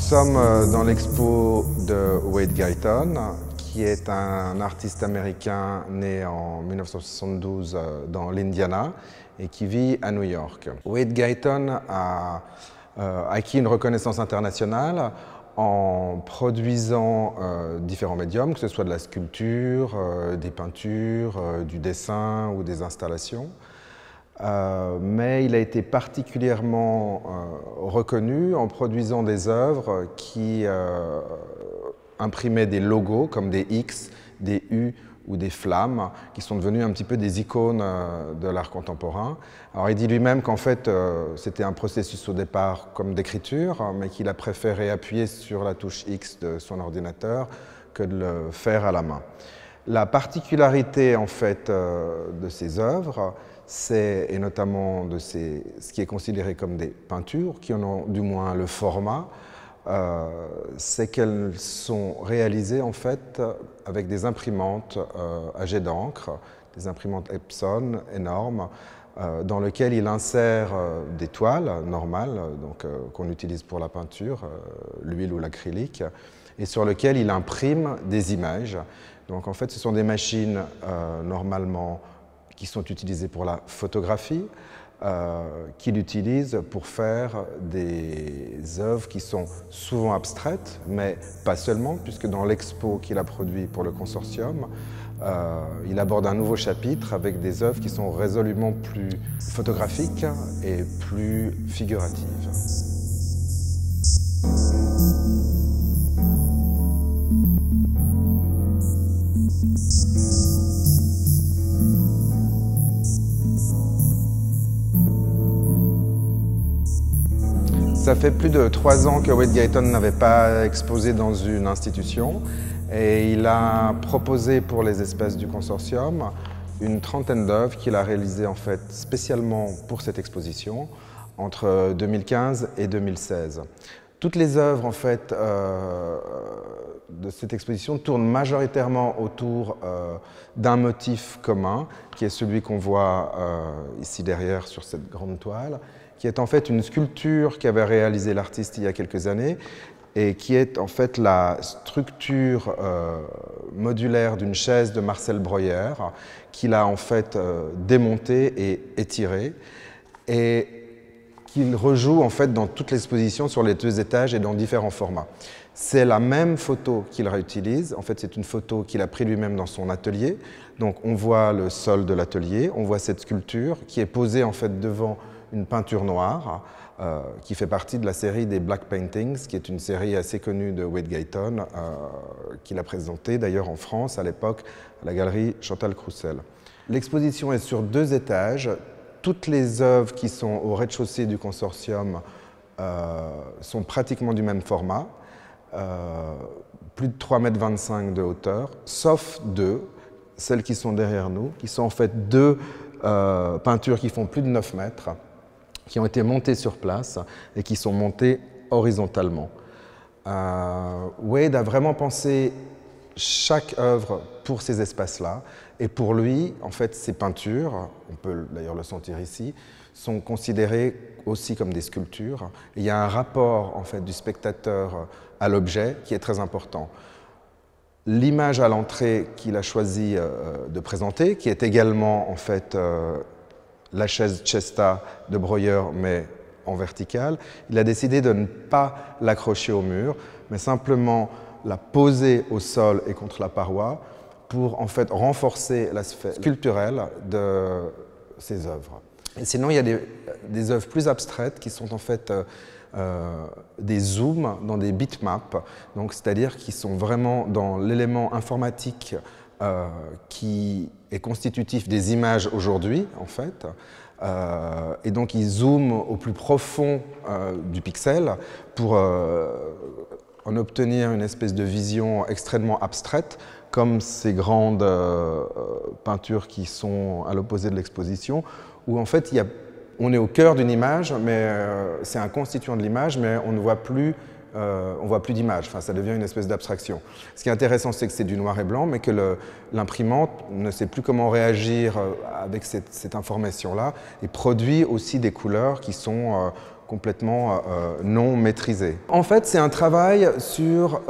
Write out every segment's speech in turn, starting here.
sommes euh, dans l'expo de Wade Guyton, qui est un artiste américain né en 1972 euh, dans l'Indiana et qui vit à New York. Wade Guyton a euh, acquis une reconnaissance internationale en produisant différents médiums, que ce soit de la sculpture, des peintures, du dessin ou des installations. Euh, mais il a été particulièrement euh, reconnu en produisant des œuvres qui euh, imprimaient des logos comme des X, des U ou des flammes, qui sont devenus un petit peu des icônes de l'art contemporain. Alors il dit lui-même qu'en fait c'était un processus au départ comme d'écriture, mais qu'il a préféré appuyer sur la touche X de son ordinateur que de le faire à la main. La particularité en fait de ces œuvres, et notamment de ce qui est considéré comme des peintures, qui en ont du moins le format, euh, c'est qu'elles sont réalisées en fait avec des imprimantes euh, à jet d'encre, des imprimantes Epson énormes, euh, dans lesquelles il insère des toiles normales, donc qu'on utilise pour la peinture, l'huile ou l'acrylique, et sur lesquelles il imprime des images. Donc en fait, ce sont des machines normalement qui sont utilisés pour la photographie, euh, qu'il utilise pour faire des œuvres qui sont souvent abstraites, mais pas seulement, puisque dans l'expo qu'il a produit pour le consortium, euh, il aborde un nouveau chapitre avec des œuvres qui sont résolument plus photographiques et plus figuratives. Ça fait plus de trois ans que Wade Guyton n'avait pas exposé dans une institution et il a proposé pour les espèces du consortium une trentaine d'œuvres qu'il a réalisées en fait spécialement pour cette exposition entre 2015 et 2016. Toutes les œuvres en fait euh, de cette exposition tournent majoritairement autour euh, d'un motif commun, qui est celui qu'on voit euh, ici derrière sur cette grande toile, qui est en fait une sculpture qu'avait réalisée l'artiste il y a quelques années et qui est en fait la structure euh, modulaire d'une chaise de Marcel Breuer qu'il a en fait euh, démontée et étirée et qu'il rejoue en fait dans toute l'exposition sur les deux étages et dans différents formats. C'est la même photo qu'il réutilise, en fait c'est une photo qu'il a prise lui-même dans son atelier. Donc on voit le sol de l'atelier, on voit cette sculpture qui est posée en fait devant une peinture noire euh, qui fait partie de la série des Black Paintings, qui est une série assez connue de Wade Gayton, euh, qu'il a présentée d'ailleurs en France à l'époque à la galerie Chantal Croussel. L'exposition est sur deux étages. Toutes les œuvres qui sont au rez-de-chaussée du consortium euh, sont pratiquement du même format, plus de 3,25 m de hauteur, sauf deux, celles qui sont derrière nous, qui sont en fait deux peintures qui font plus de 9 mètres qui ont été montés sur place et qui sont montés horizontalement. Euh, Wade a vraiment pensé chaque œuvre pour ces espaces-là. Et pour lui, en fait, ces peintures, on peut d'ailleurs le sentir ici, sont considérées aussi comme des sculptures. il y a un rapport en fait du spectateur à l'objet qui est très important. L'image à l'entrée qu'il a choisi euh, de présenter, qui est également en fait euh, la chaise Chesta de Breuer, mais en verticale. Il a décidé de ne pas l'accrocher au mur, mais simplement la poser au sol et contre la paroi pour en fait renforcer l'aspect sculpturel de ses œuvres. Sinon, il y a des, œuvres plus abstraites qui sont en fait euh, euh, des zooms dans des bitmaps, c'est-à-dire qui sont vraiment dans l'élément informatique euh, qui est constitutif des images aujourd'hui, en fait. Euh, et donc, il zoome au plus profond euh, du pixel pour en obtenir une espèce de vision extrêmement abstraite, comme ces grandes peintures qui sont à l'opposé de l'exposition, où en fait, on est au cœur d'une image, mais c'est un constituant de l'image, mais on ne voit plus euh, on voit plus d'images, enfin, ça devient une espèce d'abstraction. Ce qui est intéressant, c'est que c'est du noir et blanc, mais que l'imprimante ne sait plus comment réagir euh, avec cette, information-là et produit aussi des couleurs qui sont euh, complètement non maîtrisé. En fait, c'est un travail sur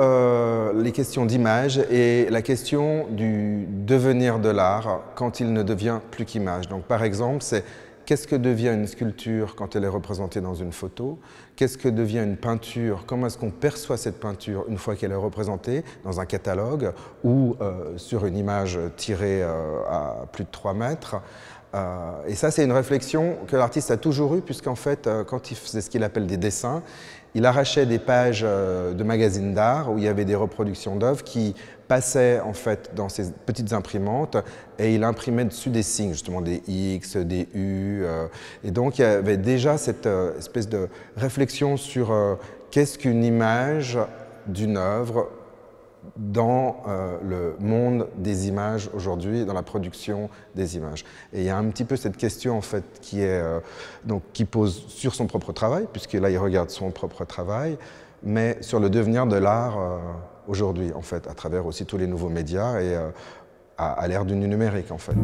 les questions d'image et la question du devenir de l'art quand il ne devient plus qu'image. Donc par exemple, c'est Qu'est-ce que devient une sculpture quand elle est représentée dans une photo? Qu'est-ce que devient une peinture? Comment est-ce qu'on perçoit cette peinture une fois qu'elle est représentée dans un catalogue ou euh, sur une image tirée euh, à plus de 3 mètres? Euh, et ça, c'est une réflexion que l'artiste a toujours eue, puisqu'en fait, quand il faisait ce qu'il appelle des dessins, il arrachait des pages de magazines d'art où il y avait des reproductions d'œuvres qui passait en fait dans ces petites imprimantes et il imprimait dessus des signes, justement des X, des U. Euh, et donc il y avait déjà cette euh, espèce de réflexion sur euh, qu'est-ce qu'une image d'une œuvre dans le monde des images aujourd'hui, dans la production des images. Et il y a un petit peu cette question en fait qui est donc qui pose sur son propre travail, puisque là il regarde son propre travail, mais sur le devenir de l'art aujourd'hui, en fait, à travers aussi tous les nouveaux médias et euh, à, à l'ère du numérique, en fait.